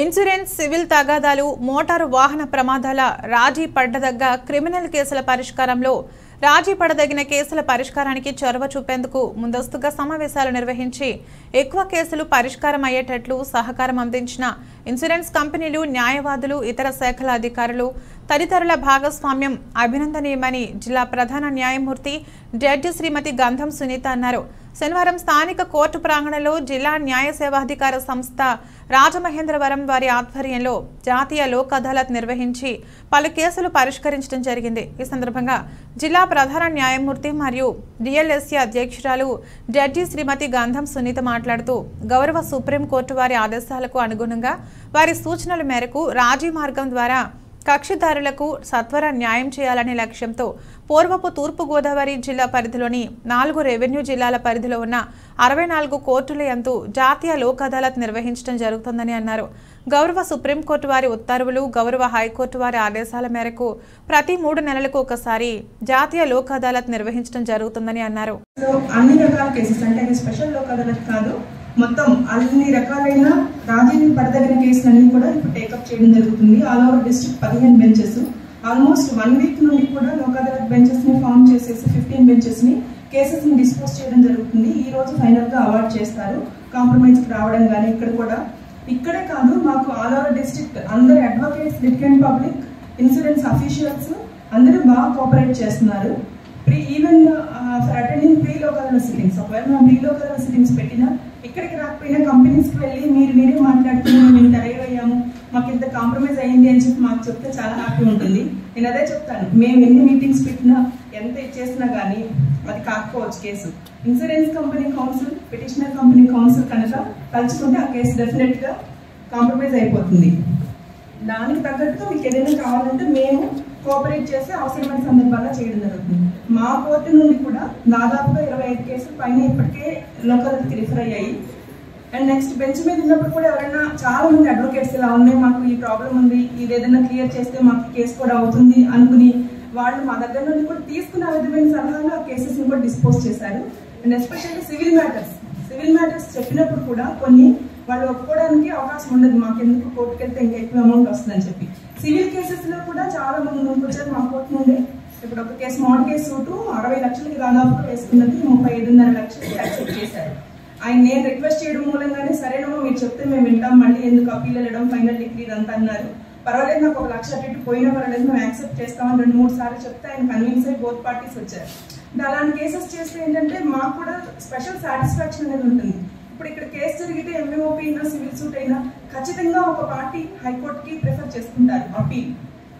Insurance civil తగాదాలు motor వాహన ప్రమాదాల రాజీ పడ్డదగ్గ క్రిమినల్ కేసుల పరిష్కారంలో రాజీ పడదగిన కేసుల పరిష్కారానికి చొరవ చూపేందుకు ముందస్తుగా సమావేశాలు నిర్వహించి ఎక్కువ కేసులు పరిష్కారం అయ్యేటట్లు సహకారం అందించిన ఇన్సూరెన్స్ కంపెనీలు న్యాయవాదులు ఇతర శాఖల అధికారులు తదితరుల భాగస్వామ్యం అభినందనీయమని జిల్లా ప్రధాన న్యాయమూర్తి జడ్జి శ్రీమతి గంధం సునీత అన్నారు. శనివారం స్థానిక కోర్టు ప్రాంగణంలో జిల్లా న్యాయ సేవాధికార సంస్థ రాజమహేంద్రవరం వారి ఆధ్వర్యంలో జాతీయ లోక్ అదాలత్ నిర్వహించి పలు కేసులు పరిష్కరించడం జరిగింది. ఈ సందర్భంగా జిల్లా ప్రధాన న్యాయమూర్తి మరియు డిఎల్ఎస్సీ అధ్యక్షురాలు జడ్జి శ్రీమతి గంధం సునీత మాట్లాడుతూ గౌరవ సుప్రీంకోర్టు వారి ఆదేశాలకు అనుగుణంగా వారి సూచనల మేరకు రాజీ మార్గం ద్వారా కక్షిదారులకు సత్వర న్యాయం చేయాలనే లక్ష్యంతో పూర్వపు తూర్పుగోదావరి జిల్లా పరిధిలోని నాలుగు రెవెన్యూ జిల్లాల పరిధిలో ఉన్న అరవై నాలుగు కోర్టుల యందు జాతీయ లోక్ అదాలత్ నిర్వహించడం జరుగుతుందని అన్నారు. గౌరవ సుప్రీంకోర్టు వారి ఉత్తర్వులు గౌరవ హైకోర్టు వారి ఆదేశాల మేరకు ప్రతి మూడు నెలలకు ఒకసారి జాతీయ లోక్ అదాలత్ నిర్వహించడం జరుగుతుందని అన్నారు. అన్ని రకాల కేసెస్ అంటే స్పెషల్ లోక్ అదాలత్ కాదు మొత్తం అన్ని రకాలైన రాజీని పడదగిన కేసులన్నీ కూడా ఇప్పుడు టేకప్ చేయడం జరుగుతుంది. ఆల్ ఓవర్ డిస్ట్రిక్ట్ పదిహేను బెంచెస్. ఆల్మోస్ట్ వన్ వీక్ నుండి కూడా లోక్ అదాలత్ బెంచెస్ని ఫామ్ చేసేసి ఫిఫ్టీన్ బెంచెస్ని కేసెస్ని డిస్పోజ్ చేయడం జరుగుతుంది. ఈ రోజు ఫైనల్గా అవార్డ్ చేస్తారు. కాంప్రమైజ్ రావడం కానీ ఇక్కడ కూడా. ఇక్కడే కాదు మాకు ఆల్ ఓవర్ డిస్ట్రిక్ట్ అందరు advocates litigant public insurance officials అందరూ బాగా కోఆపరేట్ చేస్తున్నారు. Pre even for attending pre local sittings. ఒకవేళ మేము ప్రీ లోకల్ సిట్టింగ్స్ పెట్టినా ఇక్కడికి రాకపోయినా కంపెనీస్కి వెళ్ళి మీరు మీరే మాట్లాడుకుని మేము ఇంత అయ్యాము మాకు ఇంత కాంప్రమైజ్ అయింది అని చెప్పి మాకు చెప్తే చాలా హ్యాపీ ఉంటుంది. నేను అదే చెప్తాను మేము ఎన్ని మీటింగ్స్ పెట్టినా ఎంత ఇచ్చేసినా కానీ అది కాకపోవచ్చు case. Insurance company counsel petitioner company counsel కనుక కలుసుకుంటే ఆ కేసు డెఫినెట్గా కాంప్రమైజ్ అయిపోతుంది. దానికి తగ్గట్టుగా మీకు ఏదైనా కావాలంటే మేము కోఆపరేట్ చేసి అవసరమైన సందర్భాల్లో చేయడం జరుగుతుంది. మా కోర్టు నుండి కూడా దాదాపుగా ఇరవై ఐదు కేసులు పైన ఇప్పటికే లోకల్కి రిఫర్ అయ్యాయి. అండ్ నెక్స్ట్ బెంచ్ మీద ఉన్నప్పుడు కూడా ఎవరైనా చాలా మంది అడ్వకేట్స్ ఇలా ఉన్నాయి మాకు ఈ ప్రాబ్లం ఉంది ఇది ఏదైనా క్లియర్ చేస్తే మాకు కేసు కూడా అవుతుంది అనుకుని వాళ్ళు మా దగ్గర నుండి కూడా తీసుకున్న విధమైన సలహాలు ఆ కేసెస్ని కూడా డిస్పోజ్ చేశారు. And especially civil matters civil matters చెప్పినప్పుడు కూడా కొన్ని వాళ్ళు ఒప్పుకోవడానికి అవకాశం ఉండదు. మాకు ఎందుకు కోర్టుకి వెళ్తే ఇంకా ఎక్కువ అమౌంట్ వస్తుందని చెప్పి. సివిల్ కేసెస్లో కూడా చాలా మంది ముందుకు వచ్చారు మా కోర్టు నుండి. ఇప్పుడు ఒక కేసు మోడ్ కేసు సూటు అరవై లక్షలకి దాదాపుగా వేసుకున్నది ముప్పై ఐదున్నర లక్షలకి యాక్సెప్ట్ చేశారు. ఆయన నేను రిక్వెస్ట్ చేయడం మూలంగానే సరేనమ్మా మీరు చెప్తే మేము వింటాం మళ్ళీ ఎందుకు అప్పీల్ వెళ్ళడం ఫైనల్ డిగ్రీ ఇదంతా అన్నారు. పర్వాలేదు నాకు ఒక లక్ష అటు ఇటు పోయినా పర్వాలేదు మేము యాక్సెప్ట్ చేస్తామని రెండు మూడు సార్లు చెప్తే ఆయన కన్విన్స్ అయ్యి బోత్ పార్టీస్ వచ్చారు. అలాంటి కేసెస్ చేస్తే ఏంటంటే మాకు కూడా స్పెషల్ సాటిస్ఫాక్షన్ అనేది ఉంటుంది. ఇప్పుడు ఇక్కడ కేసు జరిగితే ఎంఏఓపీ అయినా సివిల్ సూట్ అయినా ఖచ్చితంగా ఒక పార్టీ హైకోర్టుకి ప్రిఫర్ చేసుకుంటారు అప్పీల్.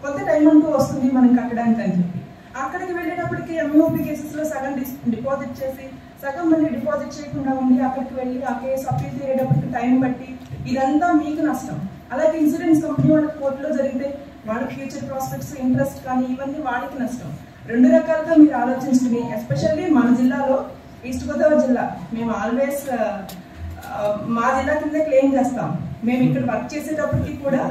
కొంత టైం అంటూ వస్తుంది మనం కట్టడానికి అని చెప్పి. అక్కడికి వెళ్ళేటప్పటికి ఎంఓపి కేసెస్లో సగం డిస్- డిపాజిట్ చేసి సగం మళ్ళీ డిపాజిట్ చేయకుండా ఉండి అక్కడికి వెళ్ళి ఆ కేసు అప్పీల్ చేయడానికి టైం బట్టి ఇదంతా మీకు నష్టం. అలాగే ఇన్సూరెన్స్ కంపెనీ వాళ్ళ కోర్టులో జరిగితే వాళ్ళ ఫ్యూచర్ ప్రాస్పెక్ట్స్ ఇంట్రెస్ట్ కానీ ఇవన్నీ వాళ్ళకి నష్టం. రెండు రకాలుగా మీరు ఆలోచించుకుని ఎస్పెషల్లీ మన జిల్లాలో ఈస్ట్ గోదావరి జిల్లా మేము ఆల్వేస్ మా జిల్లా కింద క్లెయిమ్ చేస్తాం. మేము ఇక్కడ వర్క్ చేసేటప్పటికి కూడా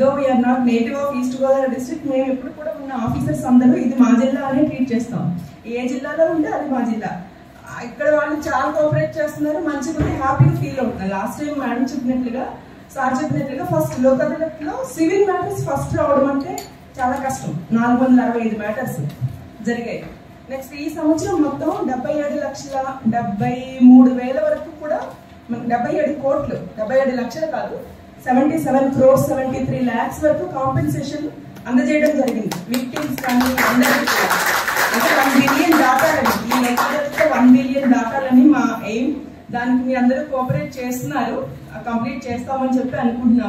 though we are not native of east Godavari district మేము ఎప్పుడు కూడా ఉన్న ఆఫీసర్స్ అందరూ ఇది మా జిల్లా అని ట్రీట్ చేస్తాం. ఏ జిల్లాలో ఉంటే అది మా జిల్లా. ఇక్కడ వాళ్ళు చాలా కోఆపరేట్ చేస్తున్నారు మంచిగా ఉంది హ్యాపీగా ఫీల్ అవుతున్నారు. లాస్ట్ టైం మేడం చెప్పినట్లుగా సార్ చెప్పినట్లుగా ఫస్ట్ లోక్ అదాలత్లో సివిల్ మ్యాటర్స్ ఫస్ట్ రావడం అంటే చాలా కష్టం. నాలుగు వందల అరవై ఐదు మ్యాటర్స్ జరిగాయి. నెక్స్ట్ ఈ సంవత్సరం మొత్తం డెబ్బై ఏడు లక్షల డెబ్బై మూడు వేల వరకు కూడా డెబ్బై ఏడు కోట్లు డెబ్బై ఏడు లక్షలు కాదు seventy seven crores seventy three lakhs వరకు కాంపెన్సేషన్ అందజేయడం జరిగింది. విక్టిమ్స్ కానీ అందరికీ అంటే వన్ బిలియన్ దాటాలని ఈ నెక్స్ట్ వన్ బిలియన్ దాటాలని మా ఎయిమ్ దానికి మీ అందరూ కోఆపరేట్ చేస్తున్నారు. కంప్లీట్ చేస్తామని చెప్పి అనుకుంటున్నాం.